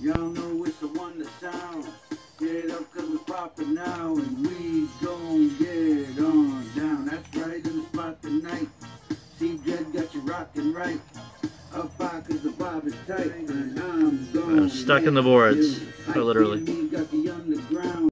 Y'all know it's the one that sound. Get up cause we're popping now and we gon' get on down. That's right in the spot tonight. See got you rockin' right. Up high cause the vibe is tight and I'm I'm stuck in the boards, quite literally.